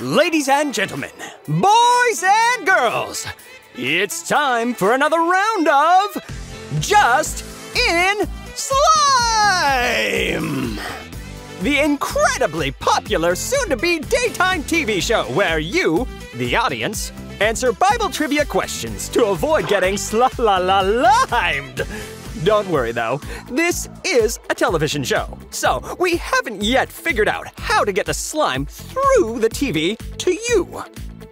Ladies and gentlemen, boys and girls, it's time for another round of Just in Slime! The incredibly popular soon to be daytime TV show where you, the audience, answer Bible trivia questions to avoid getting sla la la limed. Don't worry though, this is a television show, so we haven't yet figured out how to get the slime through the TV to you.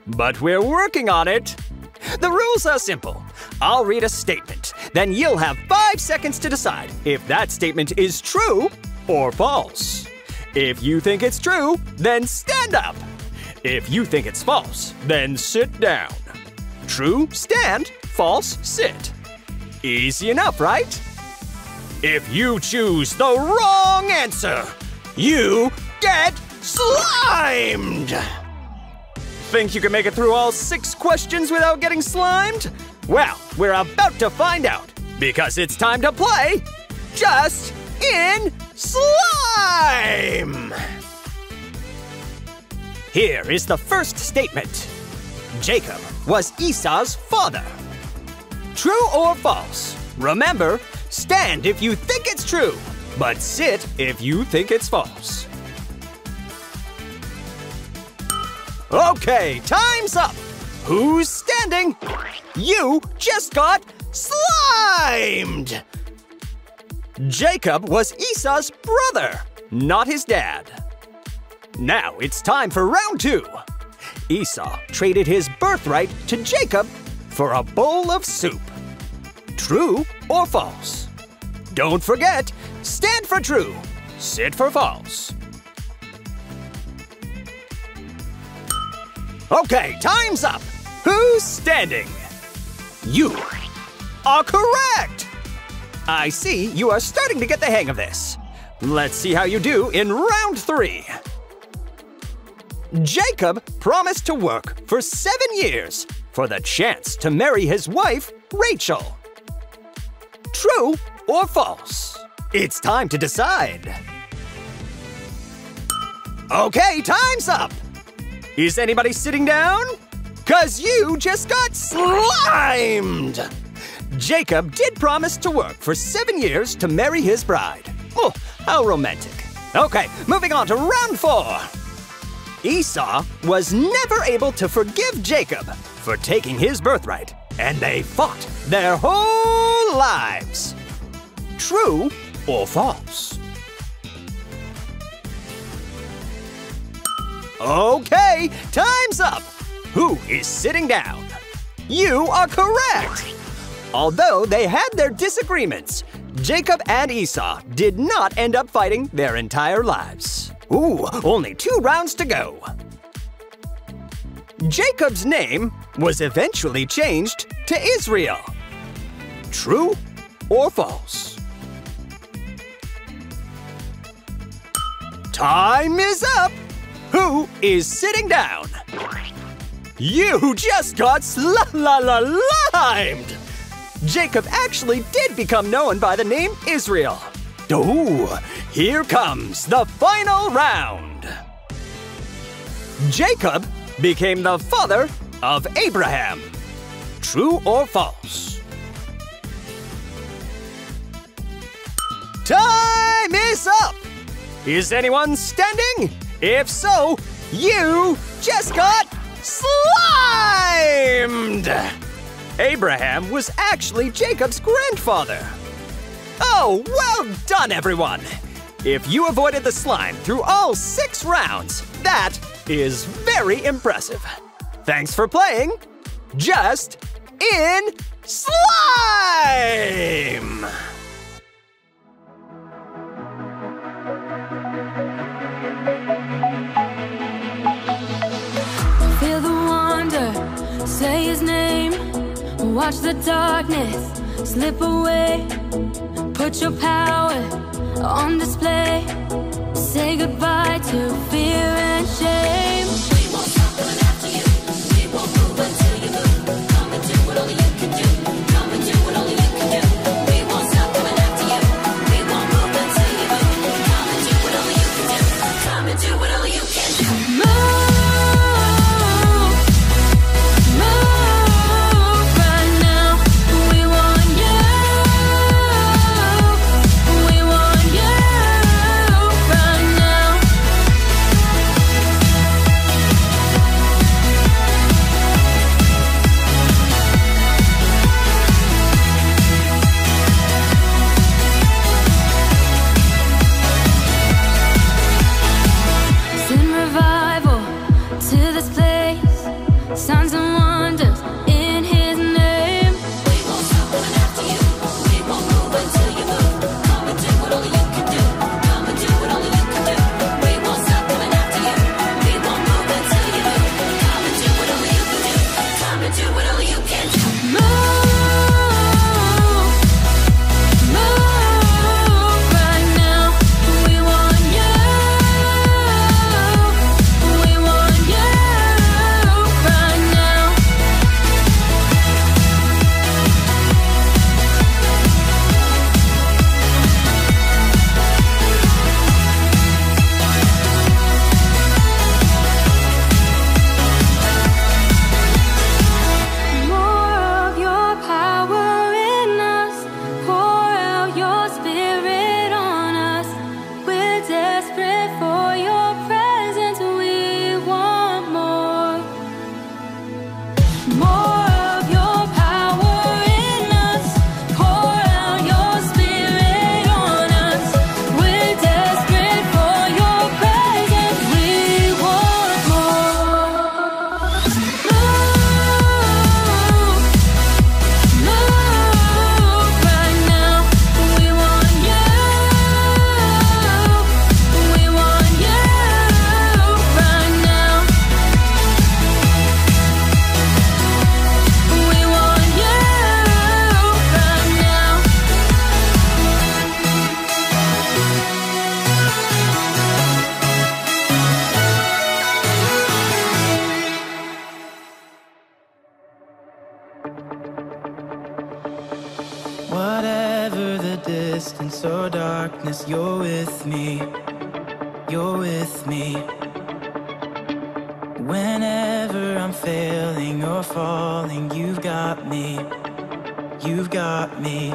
But we're working on it. The rules are simple. I'll read a statement, then you'll have five seconds to decide if that statement is true or false. If you think it's true, then stand up. If you think it's false, then sit down. True, stand. False, sit. Easy enough, right? If you choose the wrong answer, you get slimed! Think you can make it through all six questions without getting slimed? Well, we're about to find out because it's time to play Just in Slime! Here is the first statement Jacob was Esau's father. True or false? Remember, stand if you think it's true, but sit if you think it's false. Okay, time's up. Who's standing? You just got slimed! Jacob was Esau's brother, not his dad. Now it's time for round two. Esau traded his birthright to Jacob for a bowl of soup. True or false? Don't forget, stand for true, sit for false. Okay, time's up. Who's standing? You are correct. I see you are starting to get the hang of this. Let's see how you do in round three. Jacob promised to work for seven years for the chance to marry his wife, Rachel. True or false? It's time to decide. Okay, time's up. Is anybody sitting down? Cause you just got slimed! Jacob did promise to work for seven years to marry his bride. Oh, how romantic. Okay, moving on to round four. Esau was never able to forgive Jacob for taking his birthright, and they fought their whole lives. True or false? Okay, time's up. Who is sitting down? You are correct. Although they had their disagreements, Jacob and Esau did not end up fighting their entire lives. Ooh, only two rounds to go. Jacob's name was eventually changed to Israel. True or false? Time is up! Who is sitting down? You just got sla la la limed! Jacob actually did become known by the name Israel. Oh, here comes the final round. Jacob became the father of Abraham. True or false? Time is up! Is anyone standing? If so, you just got slimed! Abraham was actually Jacob's grandfather. Oh, well done, everyone! If you avoided the slime through all six rounds, that is very impressive. Thanks for playing Just in Slime! Watch the darkness slip away. Put your power on display. Say goodbye to fear and shame. Darkness, you're with me. You're with me. Whenever I'm failing or falling, you've got me. You've got me.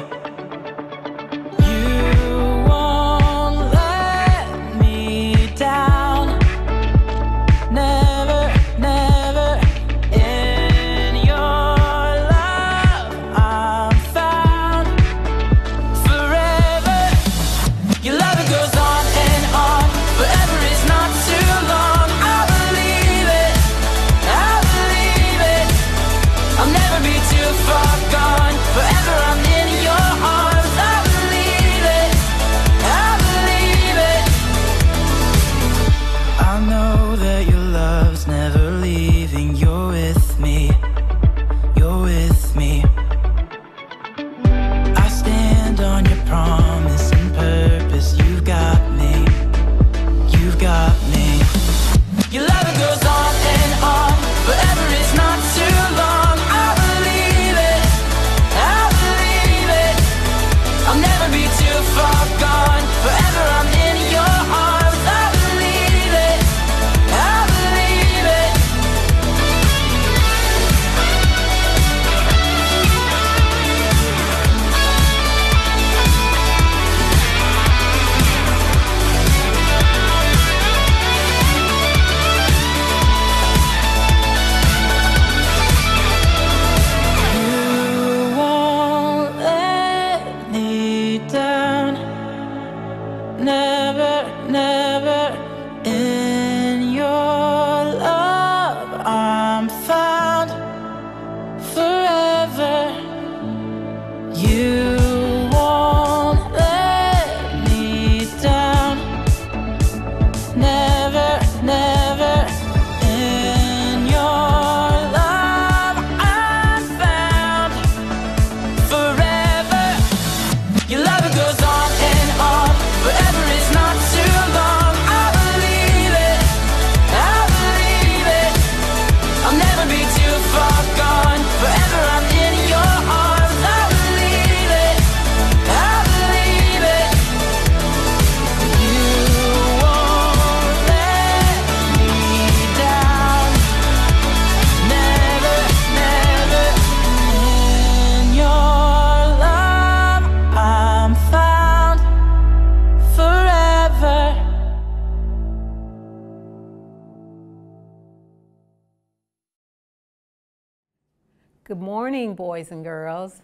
Good morning, boys and girls.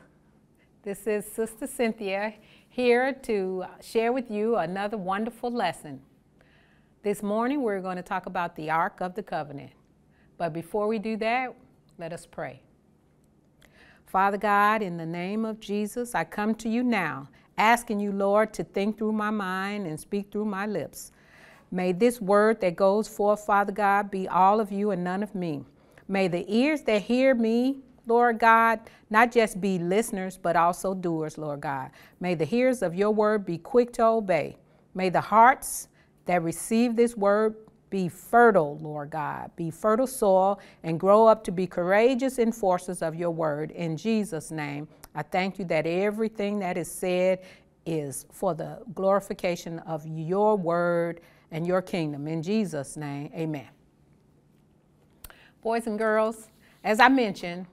This is Sister Cynthia here to share with you another wonderful lesson. This morning we're going to talk about the Ark of the Covenant. But before we do that, let us pray. Father God, in the name of Jesus, I come to you now, asking you, Lord, to think through my mind and speak through my lips. May this word that goes forth, Father God, be all of you and none of me. May the ears that hear me Lord God, not just be listeners, but also doers, Lord God. May the hearers of your word be quick to obey. May the hearts that receive this word be fertile, Lord God, be fertile soil and grow up to be courageous enforcers of your word. In Jesus' name, I thank you that everything that is said is for the glorification of your word and your kingdom. In Jesus' name, amen. Boys and girls, as I mentioned,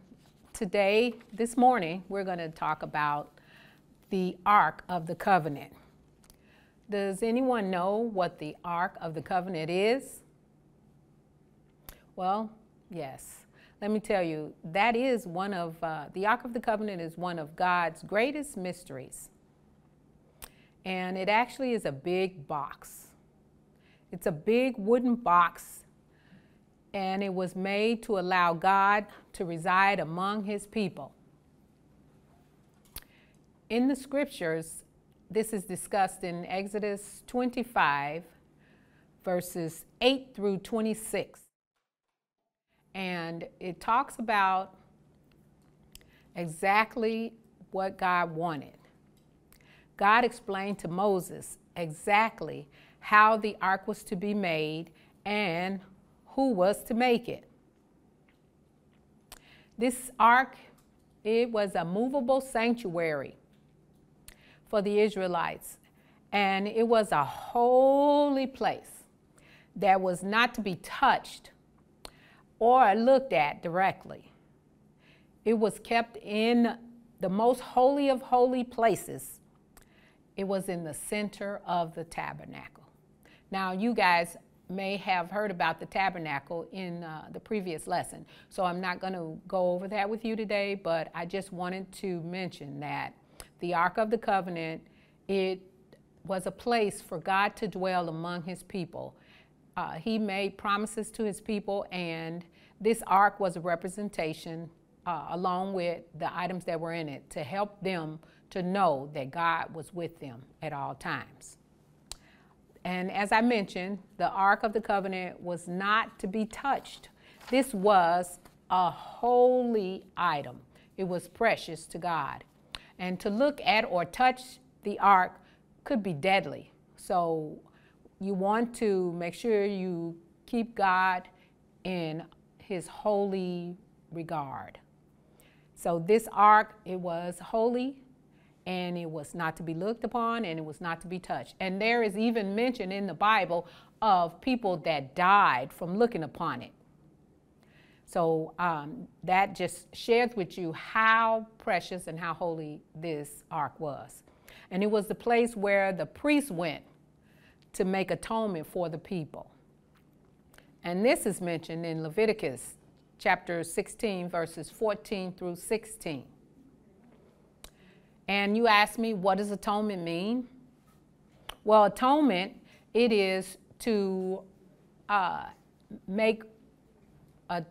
today, this morning, we're going to talk about the Ark of the Covenant. Does anyone know what the Ark of the Covenant is? Well, yes. Let me tell you, that is one of, uh, the Ark of the Covenant is one of God's greatest mysteries. And it actually is a big box. It's a big wooden box and it was made to allow God to reside among his people. In the scriptures, this is discussed in Exodus 25, verses 8 through 26. And it talks about exactly what God wanted. God explained to Moses exactly how the ark was to be made and who was to make it. This ark, it was a movable sanctuary for the Israelites, And it was a holy place that was not to be touched or looked at directly. It was kept in the most holy of holy places. It was in the center of the tabernacle. Now, you guys may have heard about the tabernacle in uh, the previous lesson, so I'm not going to go over that with you today, but I just wanted to mention that the Ark of the Covenant, it was a place for God to dwell among his people. Uh, he made promises to his people, and this ark was a representation, uh, along with the items that were in it, to help them to know that God was with them at all times. And as I mentioned, the Ark of the Covenant was not to be touched. This was a holy item, it was precious to God. And to look at or touch the Ark could be deadly. So you want to make sure you keep God in his holy regard. So this ark, it was holy and it was not to be looked upon and it was not to be touched. And there is even mention in the Bible of people that died from looking upon it. So um, that just shares with you how precious and how holy this ark was. And it was the place where the priests went to make atonement for the people. And this is mentioned in Leviticus chapter 16, verses 14 through 16. And you ask me, what does atonement mean? Well, atonement, it is to uh, make a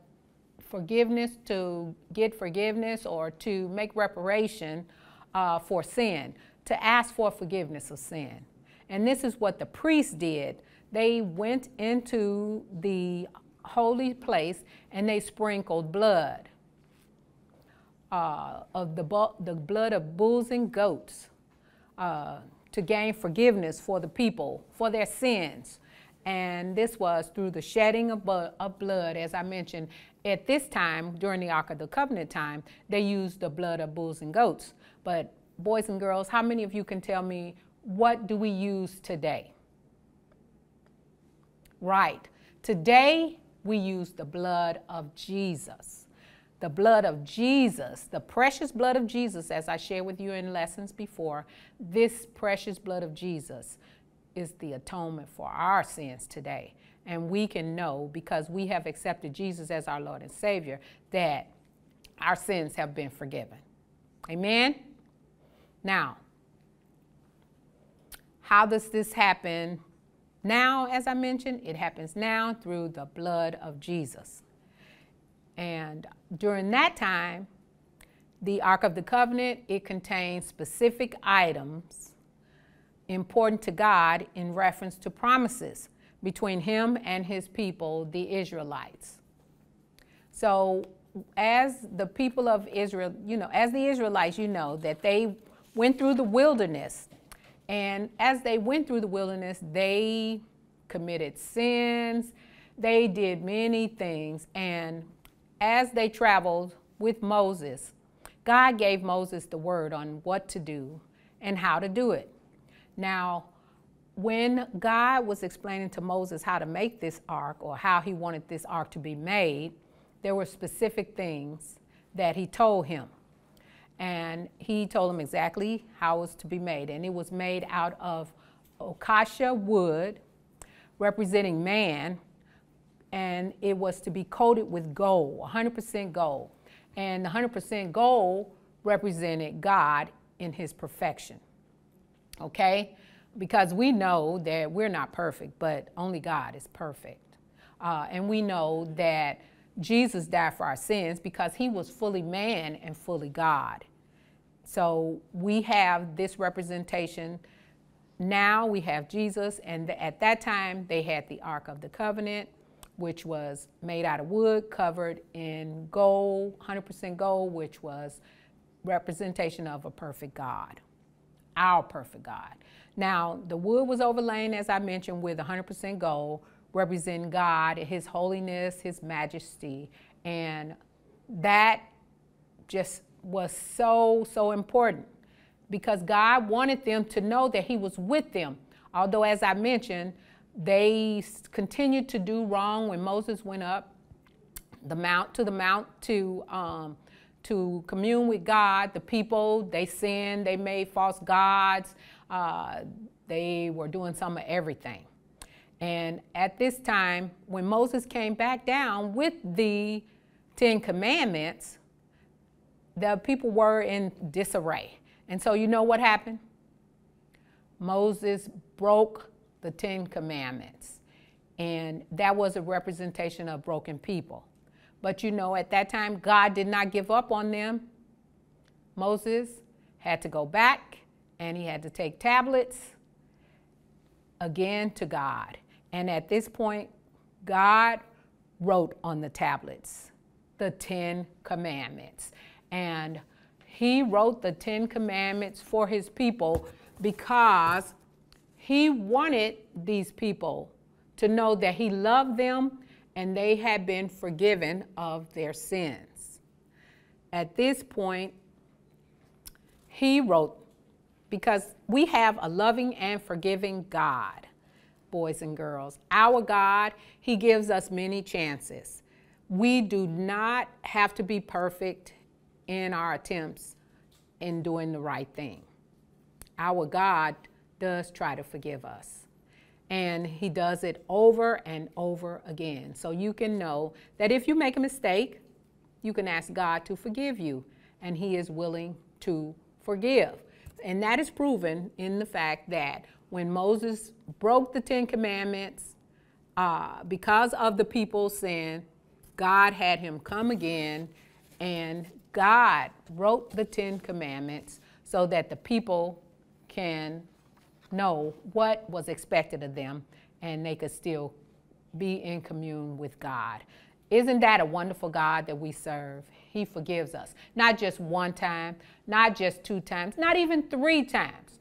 forgiveness, to get forgiveness, or to make reparation uh, for sin, to ask for forgiveness of sin. And this is what the priests did. They went into the holy place and they sprinkled blood uh, of the, the blood of bulls and goats uh, to gain forgiveness for the people, for their sins. And this was through the shedding of, of blood, as I mentioned. At this time, during the Ark of the Covenant time, they used the blood of bulls and goats. But boys and girls, how many of you can tell me what do we use today? Right. Today, we use the blood of Jesus. The blood of Jesus, the precious blood of Jesus, as I shared with you in lessons before, this precious blood of Jesus is the atonement for our sins today. And we can know because we have accepted Jesus as our Lord and Savior that our sins have been forgiven. Amen? Now, how does this happen now, as I mentioned, it happens now through the blood of Jesus. And during that time, the Ark of the Covenant, it contains specific items important to God in reference to promises between him and his people, the Israelites. So as the people of Israel, you know, as the Israelites, you know, that they went through the wilderness and as they went through the wilderness, they committed sins, they did many things. And as they traveled with Moses, God gave Moses the word on what to do and how to do it. Now, when God was explaining to Moses how to make this ark or how he wanted this ark to be made, there were specific things that he told him and he told him exactly how it was to be made. And it was made out of acacia wood, representing man, and it was to be coated with gold, 100% gold. And the 100% gold represented God in his perfection. Okay? Because we know that we're not perfect, but only God is perfect. Uh, and we know that Jesus died for our sins because he was fully man and fully God. So we have this representation. Now we have Jesus, and at that time they had the Ark of the Covenant, which was made out of wood, covered in gold, 100% gold, which was representation of a perfect God, our perfect God. Now, the wood was overlain, as I mentioned, with 100% gold, representing God, His holiness, His majesty, and that just was so, so important because God wanted them to know that He was with them. Although, as I mentioned, they continued to do wrong when Moses went up the mount to the mount to um, to commune with God. The people they sinned, they made false gods, uh, they were doing some of everything. And at this time, when Moses came back down with the Ten Commandments, the people were in disarray. And so, you know what happened? Moses broke the Ten Commandments. And that was a representation of broken people. But you know, at that time, God did not give up on them. Moses had to go back and he had to take tablets again to God. And at this point, God wrote on the tablets the Ten Commandments. And he wrote the Ten Commandments for his people because he wanted these people to know that he loved them and they had been forgiven of their sins. At this point, he wrote, because we have a loving and forgiving God, boys and girls. Our God, He gives us many chances. We do not have to be perfect in our attempts in doing the right thing. Our God does try to forgive us. And he does it over and over again. So you can know that if you make a mistake, you can ask God to forgive you, and he is willing to forgive. And that is proven in the fact that when Moses broke the Ten Commandments, uh, because of the people's sin, God had him come again, and God wrote the Ten Commandments so that the people can know what was expected of them and they could still be in commune with God. Isn't that a wonderful God that we serve? He forgives us. Not just one time, not just two times, not even three times.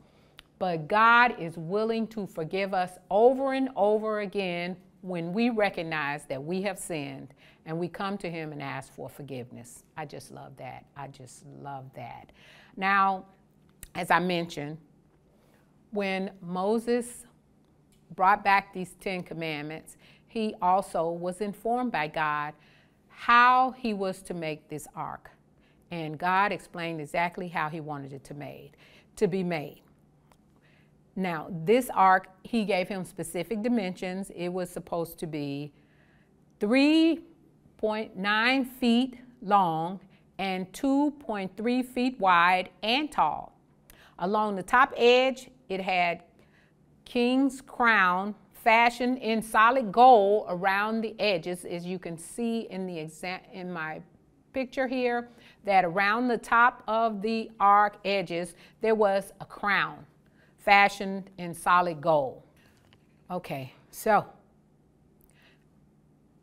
But God is willing to forgive us over and over again when we recognize that we have sinned and we come to Him and ask for forgiveness. I just love that. I just love that. Now, as I mentioned, when Moses brought back these Ten Commandments, he also was informed by God how he was to make this ark. And God explained exactly how he wanted it to, made, to be made. Now, this ark, he gave him specific dimensions. It was supposed to be 3.9 feet long and 2.3 feet wide and tall. Along the top edge, it had king's crown fashioned in solid gold around the edges, as you can see in, the in my picture here, that around the top of the ark edges, there was a crown fashioned in solid gold. Okay, so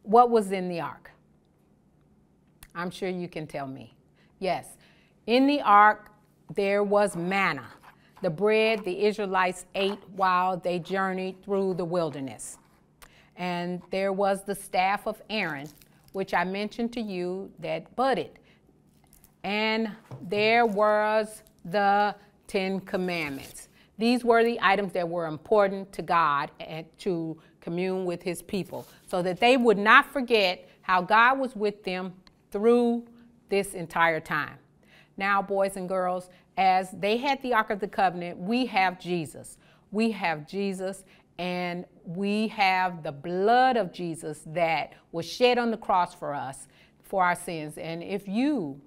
what was in the ark? I'm sure you can tell me. Yes, in the ark there was manna the bread the Israelites ate while they journeyed through the wilderness. And there was the staff of Aaron, which I mentioned to you that budded. And there was the Ten Commandments. These were the items that were important to God and to commune with his people so that they would not forget how God was with them through this entire time. Now, boys and girls, as they had the Ark of the Covenant, we have Jesus. We have Jesus, and we have the blood of Jesus that was shed on the cross for us for our sins. And if you,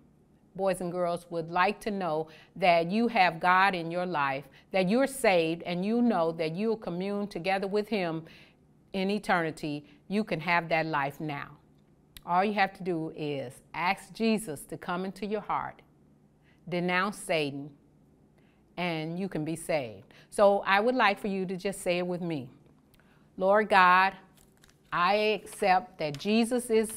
boys and girls, would like to know that you have God in your life, that you're saved, and you know that you'll commune together with Him in eternity, you can have that life now. All you have to do is ask Jesus to come into your heart denounce Satan, and you can be saved. So I would like for you to just say it with me. Lord God, I accept that Jesus is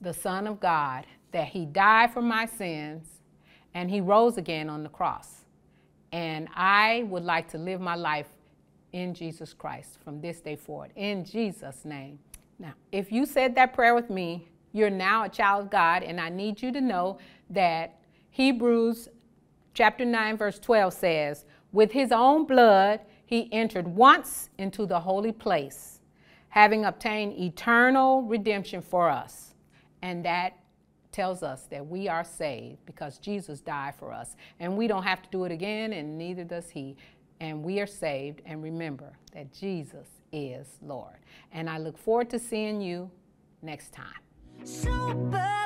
the Son of God, that He died for my sins, and He rose again on the cross. And I would like to live my life in Jesus Christ from this day forward, in Jesus' name. Now, if you said that prayer with me, you're now a child of God, and I need you to know that Hebrews chapter 9, verse 12 says, With his own blood he entered once into the holy place, having obtained eternal redemption for us. And that tells us that we are saved because Jesus died for us. And we don't have to do it again, and neither does he. And we are saved. And remember that Jesus is Lord. And I look forward to seeing you next time. Super.